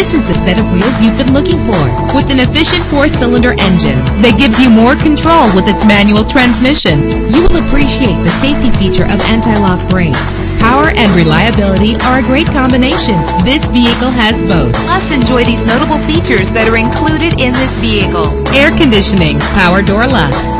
This is the set of wheels you've been looking for with an efficient four-cylinder engine that gives you more control with its manual transmission. You will appreciate the safety feature of anti-lock brakes. Power and reliability are a great combination. This vehicle has both. Plus, enjoy these notable features that are included in this vehicle. Air conditioning, power door locks,